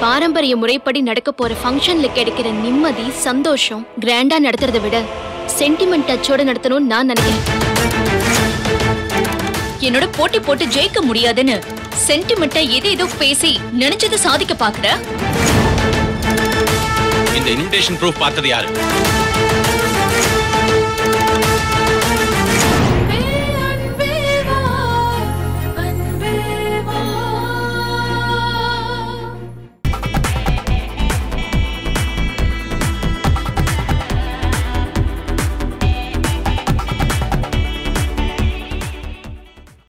பாரம்பரிய முறைப்படி நடக்க போற ஃபங்க்ஷன்ல கிடைக்கிற நிம்மதி சந்தோஷம் கிராண்டா நடத்துறதை விட சென்டிமெண்ட் டச்சோட நடத்தணும்னு நான் நினைக்கிறேன். என்னோட போட்டி போட்டு ஜெயிக்க முடியாதுன்னு சென்டிமெண்ட்டா எது ஏதோ பேசி நினைச்சதை சாதிக்க பாக்குற? இந்த இன்விடேஷன் ப்ரூஃப் பார்த்தது யாரு?